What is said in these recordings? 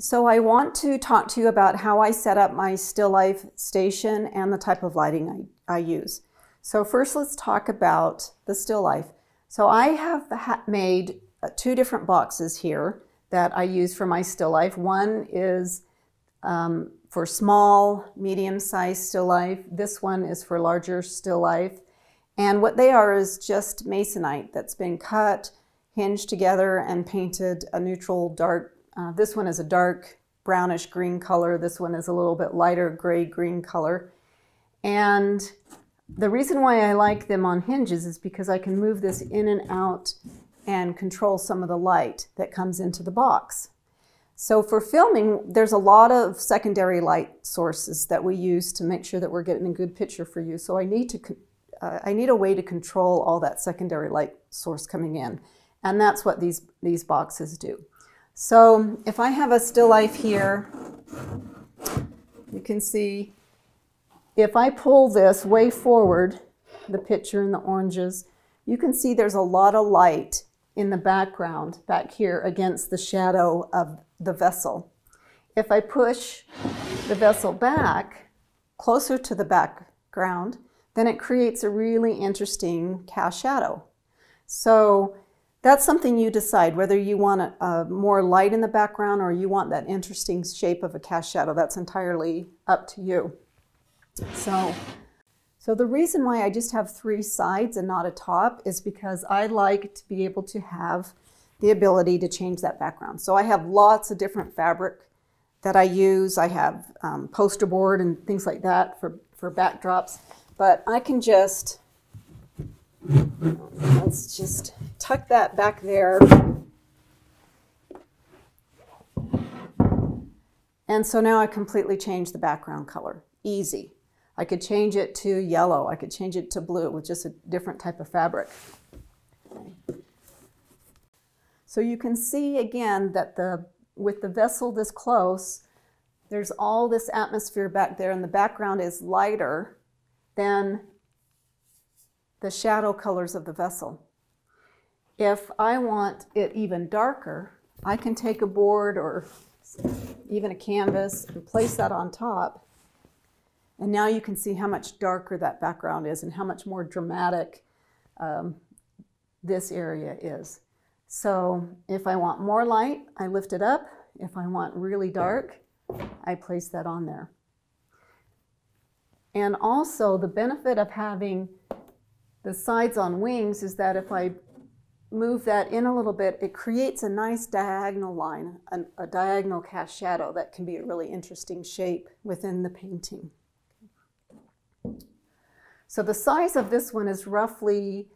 So I want to talk to you about how I set up my still life station and the type of lighting I, I use. So first let's talk about the still life. So I have made uh, two different boxes here that I use for my still life. One is um, for small, medium-sized still life. This one is for larger still life. And what they are is just masonite that's been cut, hinged together, and painted a neutral dark. Uh, this one is a dark brownish green color. This one is a little bit lighter gray green color. And the reason why I like them on hinges is because I can move this in and out and control some of the light that comes into the box. So for filming, there's a lot of secondary light sources that we use to make sure that we're getting a good picture for you. So I need to, uh, I need a way to control all that secondary light source coming in. And that's what these, these boxes do. So if I have a still life here, you can see if I pull this way forward, the picture in the oranges, you can see there's a lot of light in the background back here against the shadow of the vessel. If I push the vessel back closer to the background, then it creates a really interesting cast shadow. So that's something you decide, whether you want a, a more light in the background or you want that interesting shape of a cast shadow. That's entirely up to you. So, so the reason why I just have three sides and not a top is because I like to be able to have the ability to change that background. So I have lots of different fabric that I use. I have um, poster board and things like that for, for backdrops. But I can just, let's just tuck that back there. And so now I completely change the background color. Easy. I could change it to yellow. I could change it to blue with just a different type of fabric. So you can see again that the with the vessel this close, there's all this atmosphere back there and the background is lighter than the shadow colors of the vessel. If I want it even darker, I can take a board or even a canvas and place that on top. And now you can see how much darker that background is and how much more dramatic um, this area is. So if I want more light, I lift it up. If I want really dark, I place that on there. And also the benefit of having the sides on wings is that if I move that in a little bit, it creates a nice diagonal line, a, a diagonal cast shadow that can be a really interesting shape within the painting. So the size of this one is roughly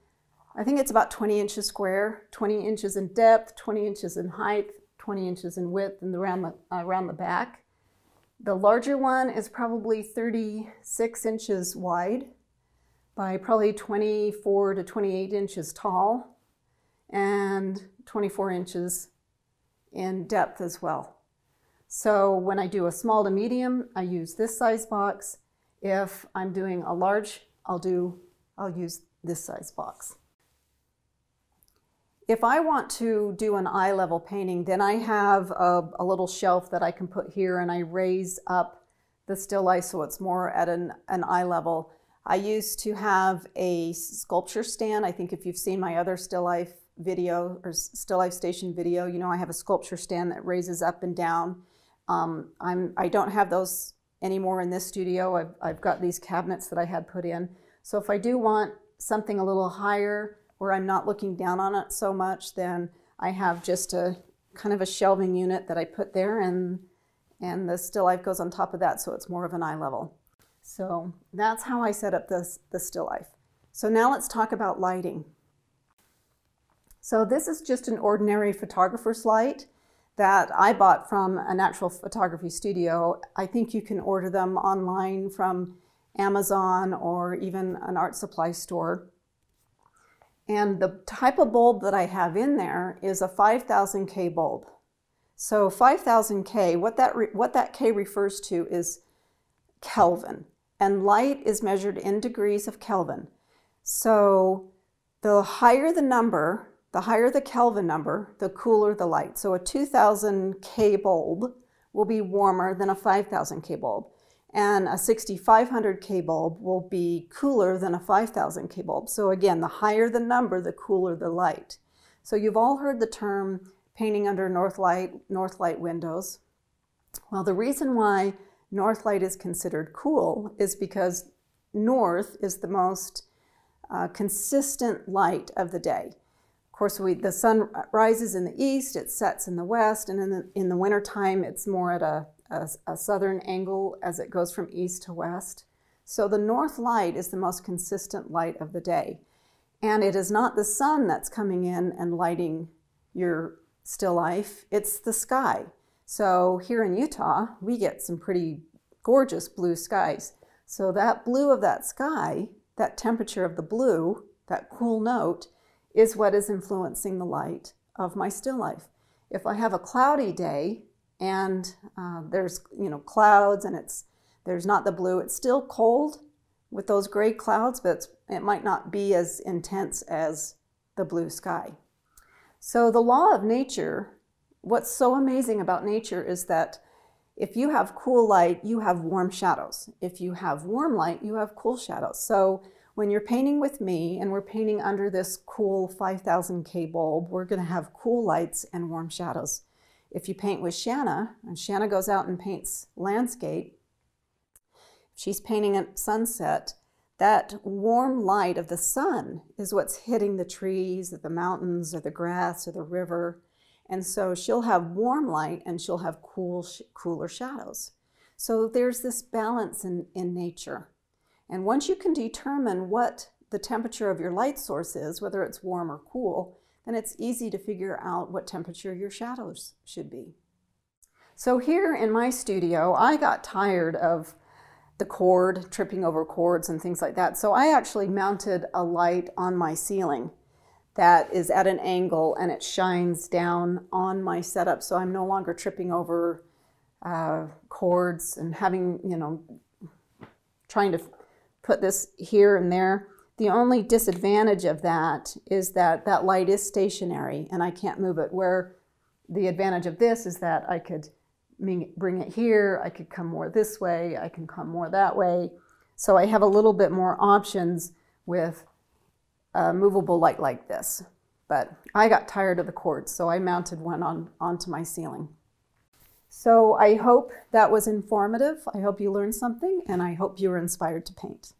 I think it's about 20 inches square, 20 inches in depth, 20 inches in height, 20 inches in width, and around the, uh, around the back. The larger one is probably 36 inches wide by probably 24 to 28 inches tall and 24 inches in depth as well. So when I do a small to medium, I use this size box. If I'm doing a large, I'll do, I'll use this size box. If I want to do an eye level painting, then I have a, a, little shelf that I can put here and I raise up the still life so it's more at an, an eye level. I used to have a sculpture stand. I think if you've seen my other still life video or still life station video, you know I have a sculpture stand that raises up and down. Um, I'm, I don't have those anymore in this studio. I've, I've got these cabinets that I had put in. So if I do want something a little higher, where I'm not looking down on it so much, then I have just a kind of a shelving unit that I put there and, and the still life goes on top of that so it's more of an eye level. So that's how I set up this, the still life. So now let's talk about lighting. So this is just an ordinary photographer's light that I bought from a natural photography studio. I think you can order them online from Amazon or even an art supply store. And the type of bulb that I have in there is a 5000 K bulb. So 5000 K, what that, what that K refers to is Kelvin. And light is measured in degrees of Kelvin. So the higher the number, the higher the Kelvin number, the cooler the light. So a 2000 K bulb will be warmer than a 5000 K bulb. And a 6500 K bulb will be cooler than a 5000 K bulb. So again, the higher the number, the cooler the light. So you've all heard the term painting under north light, north light windows. Well, the reason why north light is considered cool is because north is the most uh, consistent light of the day. Of course, we, the sun rises in the east, it sets in the west, and in the, in the wintertime, it's more at a, a, a southern angle as it goes from east to west. So the north light is the most consistent light of the day. And it is not the sun that's coming in and lighting your still life, it's the sky. So here in Utah, we get some pretty gorgeous blue skies. So that blue of that sky, that temperature of the blue, that cool note, is what is influencing the light of my still life. If I have a cloudy day and uh, there's you know clouds and it's there's not the blue, it's still cold with those gray clouds, but it might not be as intense as the blue sky. So the law of nature, what's so amazing about nature is that if you have cool light, you have warm shadows. If you have warm light, you have cool shadows. So when you're painting with me and we're painting under this cool 5000 K bulb, we're gonna have cool lights and warm shadows. If you paint with Shanna, and Shanna goes out and paints landscape, she's painting at sunset, that warm light of the sun is what's hitting the trees or the mountains or the grass or the river. And so she'll have warm light and she'll have cool, cooler shadows. So there's this balance in, in nature. And once you can determine what the temperature of your light source is, whether it's warm or cool, then it's easy to figure out what temperature your shadows should be. So here in my studio, I got tired of the cord, tripping over cords and things like that. So I actually mounted a light on my ceiling that is at an angle and it shines down on my setup. So I'm no longer tripping over uh, cords and having, you know, trying to put this here and there. The only disadvantage of that is that that light is stationary and I can't move it. Where the advantage of this is that I could bring it here, I could come more this way, I can come more that way. So I have a little bit more options with a movable light like this. But I got tired of the cords, so I mounted one on, onto my ceiling. So I hope that was informative. I hope you learned something, and I hope you were inspired to paint.